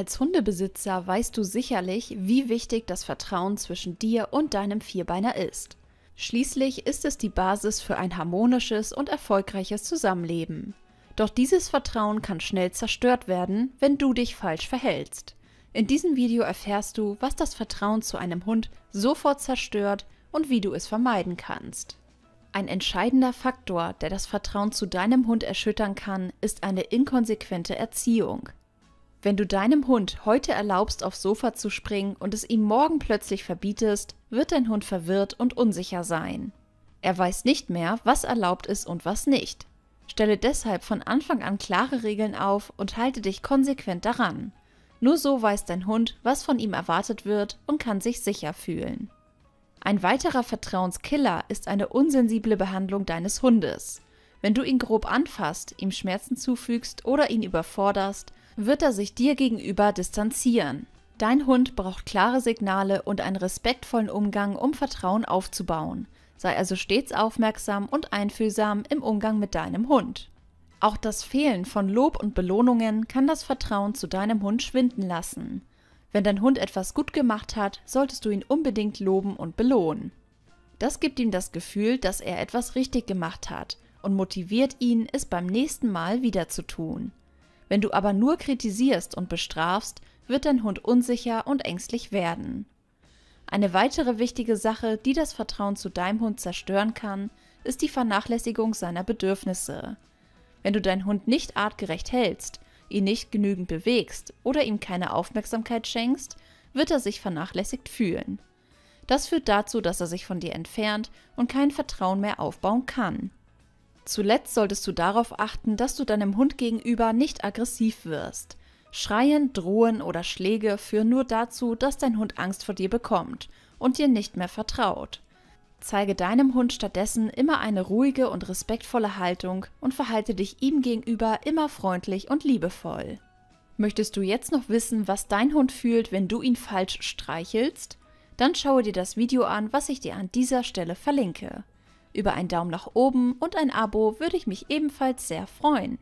Als Hundebesitzer weißt du sicherlich, wie wichtig das Vertrauen zwischen dir und deinem Vierbeiner ist. Schließlich ist es die Basis für ein harmonisches und erfolgreiches Zusammenleben. Doch dieses Vertrauen kann schnell zerstört werden, wenn du dich falsch verhältst. In diesem Video erfährst du, was das Vertrauen zu einem Hund sofort zerstört und wie du es vermeiden kannst. Ein entscheidender Faktor, der das Vertrauen zu deinem Hund erschüttern kann, ist eine inkonsequente Erziehung. Wenn du deinem Hund heute erlaubst, aufs Sofa zu springen und es ihm morgen plötzlich verbietest, wird dein Hund verwirrt und unsicher sein. Er weiß nicht mehr, was erlaubt ist und was nicht. Stelle deshalb von Anfang an klare Regeln auf und halte dich konsequent daran. Nur so weiß dein Hund, was von ihm erwartet wird und kann sich sicher fühlen. Ein weiterer Vertrauenskiller ist eine unsensible Behandlung deines Hundes. Wenn du ihn grob anfasst, ihm Schmerzen zufügst oder ihn überforderst, wird er sich dir gegenüber distanzieren. Dein Hund braucht klare Signale und einen respektvollen Umgang, um Vertrauen aufzubauen. Sei also stets aufmerksam und einfühlsam im Umgang mit deinem Hund. Auch das Fehlen von Lob und Belohnungen kann das Vertrauen zu deinem Hund schwinden lassen. Wenn dein Hund etwas gut gemacht hat, solltest du ihn unbedingt loben und belohnen. Das gibt ihm das Gefühl, dass er etwas richtig gemacht hat und motiviert ihn, es beim nächsten Mal wieder zu tun. Wenn du aber nur kritisierst und bestrafst, wird dein Hund unsicher und ängstlich werden. Eine weitere wichtige Sache, die das Vertrauen zu deinem Hund zerstören kann, ist die Vernachlässigung seiner Bedürfnisse. Wenn du deinen Hund nicht artgerecht hältst, ihn nicht genügend bewegst oder ihm keine Aufmerksamkeit schenkst, wird er sich vernachlässigt fühlen. Das führt dazu, dass er sich von dir entfernt und kein Vertrauen mehr aufbauen kann. Zuletzt solltest du darauf achten, dass du deinem Hund gegenüber nicht aggressiv wirst. Schreien, Drohen oder Schläge führen nur dazu, dass dein Hund Angst vor dir bekommt und dir nicht mehr vertraut. Zeige deinem Hund stattdessen immer eine ruhige und respektvolle Haltung und verhalte dich ihm gegenüber immer freundlich und liebevoll. Möchtest du jetzt noch wissen, was dein Hund fühlt, wenn du ihn falsch streichelst? Dann schaue dir das Video an, was ich dir an dieser Stelle verlinke. Über einen Daumen nach oben und ein Abo würde ich mich ebenfalls sehr freuen.